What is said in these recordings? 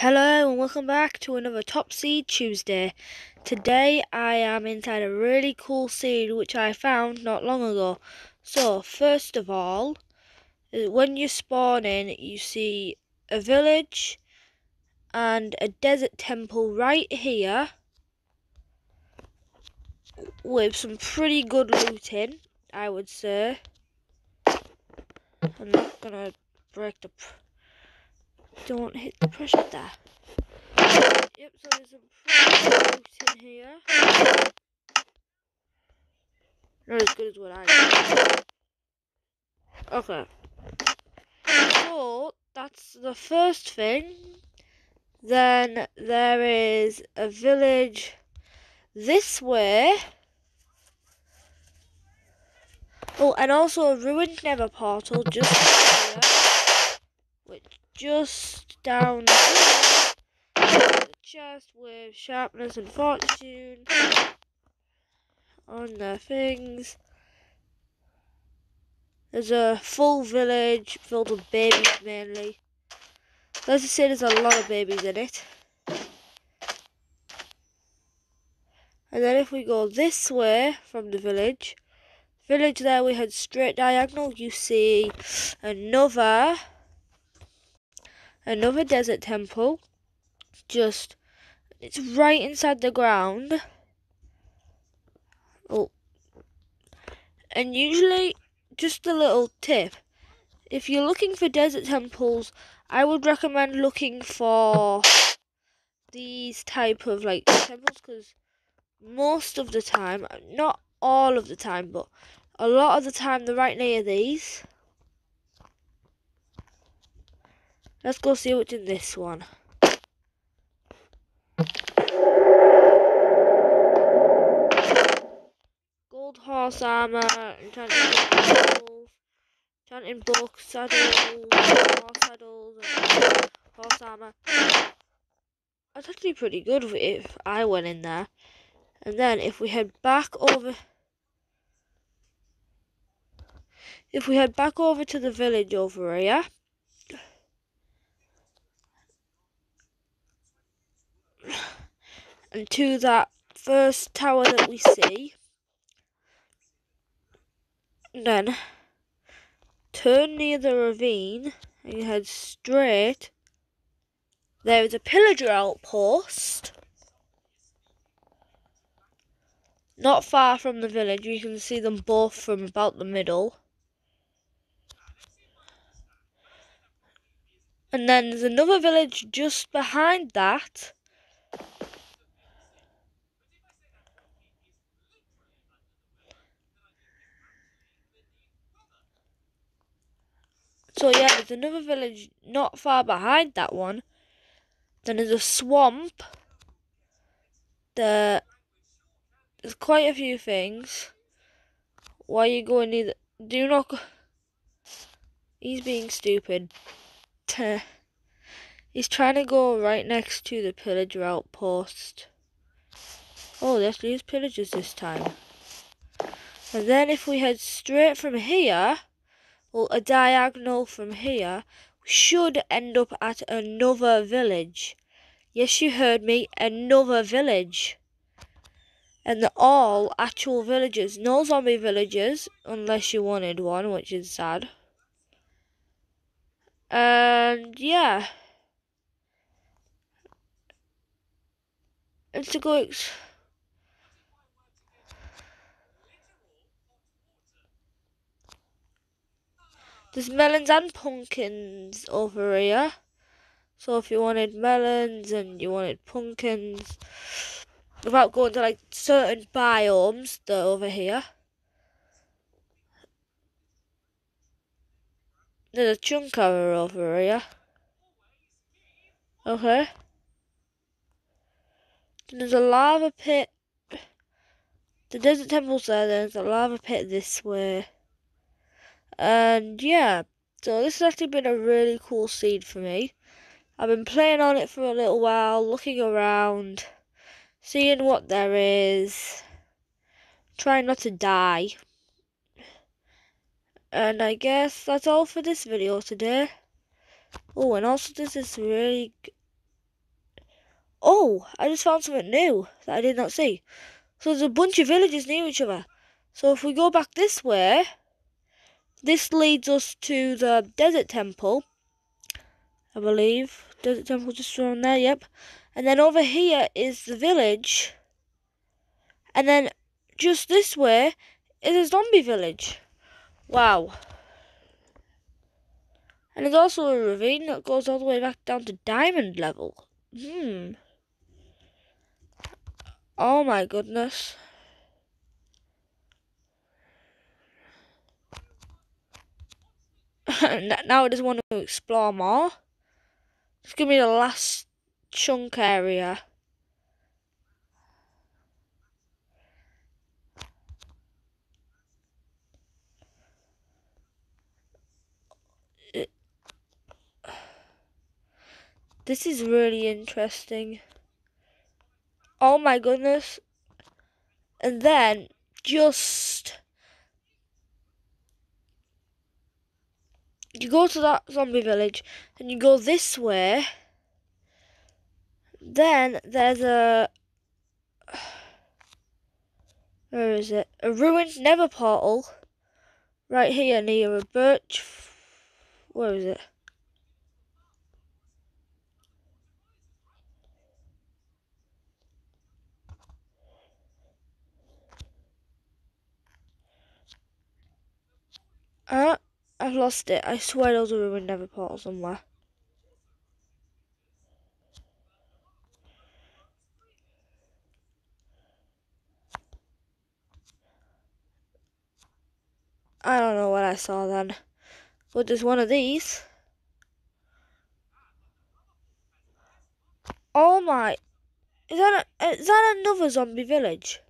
Hello and welcome back to another Top Seed Tuesday. Today I am inside a really cool seed which I found not long ago. So first of all, uh, when you spawn in you see a village and a desert temple right here with some pretty good looting I would say. I'm not gonna break the don't hit the pressure there. Yep, so there's pretty loot in here. Not as good as what I did. Okay. So, that's the first thing. Then there is a village this way. Oh, and also a ruined nether portal just here. Which just down the chest with sharpness and fortune on the things. There's a full village filled with babies mainly. Let's just say there's a lot of babies in it. And then if we go this way from the village, village there we head straight diagonal, you see another another desert temple. Just, it's right inside the ground. Oh. And usually, just a little tip. If you're looking for desert temples, I would recommend looking for these type of like temples because most of the time, not all of the time, but a lot of the time they're right near these. Let's go see what's in this one. Gold horse armor, enchanting books, saddles, horse saddles, horse armor. That's actually pretty good if I went in there. And then if we head back over if we head back over to the village over here to that first tower that we see. And then turn near the ravine and you head straight. There is a pillager outpost. Not far from the village, you can see them both from about the middle. And then there's another village just behind that. So yeah, there's another village not far behind that one. Then there's a swamp. The there's quite a few things. Why are you going do not go He's being stupid. He's trying to go right next to the pillager outpost. Oh, let's use pillagers this time. And then if we head straight from here, well, a diagonal from here should end up at another village. Yes, you heard me, another village. And they're all actual villages, no zombie villages, unless you wanted one, which is sad. And yeah. It's a go. There's melons and pumpkins over here. So if you wanted melons and you wanted pumpkins, without going to like certain biomes, they're over here. There's a chunk over here. Okay. There's a lava pit. The desert temple's there, there's a lava pit this way. And yeah, so this has actually been a really cool seed for me. I've been playing on it for a little while, looking around, seeing what there is, trying not to die. And I guess that's all for this video today. Oh, and also this is really Oh, I just found something new that I did not see. So there's a bunch of villages near each other. So if we go back this way, this leads us to the desert temple. I believe. Desert temple just around there, yep. And then over here is the village. And then just this way is a zombie village. Wow. And there's also a ravine that goes all the way back down to diamond level. Hmm. Oh my goodness. now I just want to explore more. It's gonna be the last chunk area. This is really interesting. Oh my goodness. And then just you go to that zombie village and you go this way. Then there's a where is it? A ruined nether portal right here near a birch. Where is it? Uh, I've lost it. I swear there was a ruined nether portal somewhere. I don't know what I saw then. But there's one of these. Oh my. Is that, a, is that another zombie village?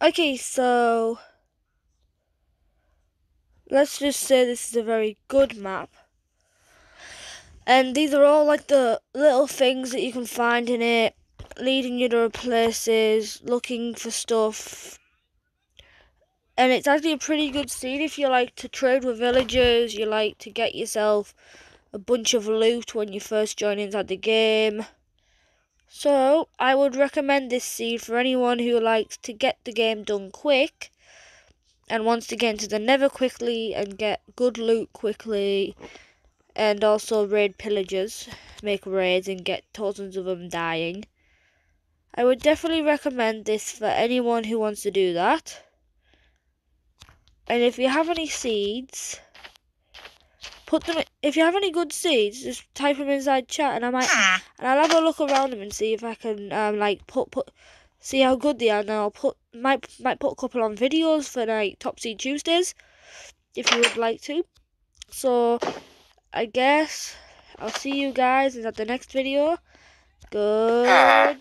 Okay, so let's just say this is a very good map. And these are all like the little things that you can find in it, leading you to places, looking for stuff. And it's actually a pretty good seed if you like to trade with villagers, you like to get yourself a bunch of loot when you first join inside the game. So, I would recommend this seed for anyone who likes to get the game done quick and wants to get into the nether quickly and get good loot quickly and also raid pillagers, make raids and get thousands of them dying. I would definitely recommend this for anyone who wants to do that. And if you have any seeds, put them. If you have any good seeds, just type them inside chat, and I might, and I'll have a look around them and see if I can, um, like put put, see how good they are. And I'll put might might put a couple on videos for like Top Seed Tuesdays, if you would like to. So, I guess I'll see you guys in the next video. Goodbye.